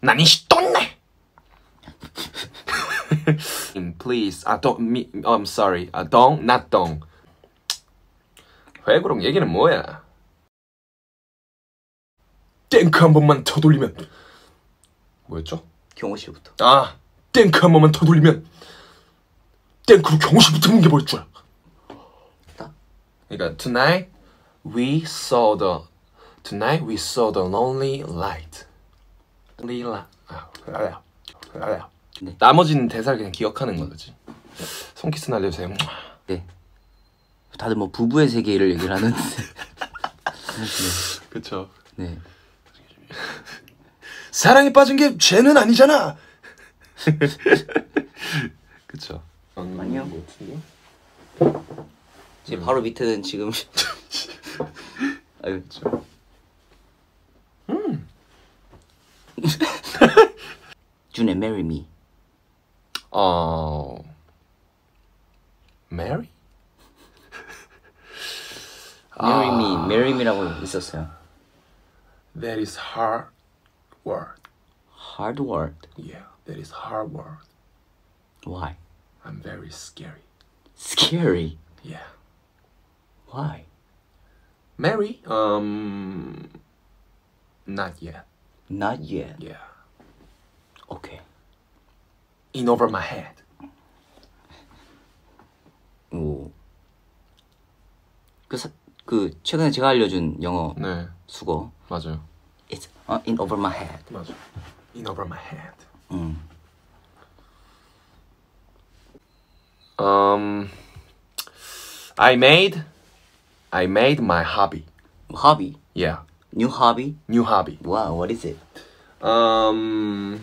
何しとんねん Please, I don't, me, I'm sorry, I don't, not don't. 회고록 얘기는 뭐야? 땡크 한 번만 더 돌리면 뭐였죠? 경호 씨부터. 아, 땡크 한 번만 더 돌리면 땡크로 경호씨 붙는 게 뭐였죠? 그러니까 tonight we saw the tonight we saw the lonely light. 아, 알아요. 알아요. 네. 나머지는 대사를 그냥 기억하는 거지. 손키스 날려주세요. 네. 다들 뭐 부부의 세계를 얘기를 하는데. 그쵸. 네. 사랑에 빠진 게 죄는 아니잖아. 그쵸. 아니요. 뭐 같은데요? 제 바로 밑에는 지금. 아유. 준 의 Marry Me. 어, Mary? Marry Me, Marry Me라고 있었어요. That is hard word. Hard word. Yeah, that is hard word. Why? I'm very scary. Scary. Yeah. Why? Mary? Um, not yet. Not yet. Yeah. Okay. In over my head. 오. 그, 사, 그 최근에 제가 알려준 영어 네, 수거. 맞아요. It's uh, in over my head. 맞아. In over my head. 음. Um, I made, I made my hobby. Hobby. Yeah, New hobby. new hobby. Wow, what is it? Um,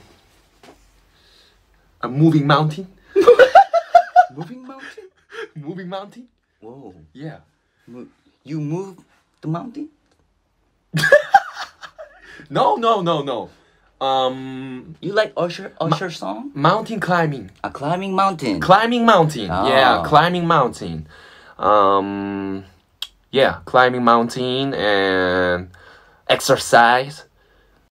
a moving mountain. Moving mountain. moving mountain. Whoa. Yeah. Mo- You move the mountain? No, no, no, no. Um, You like Usher Usher song? mountain climbing. A climbing mountain. Climbing mountain. Yeah, Ah. climbing mountain. Um, yeah, climbing mountain and exercise.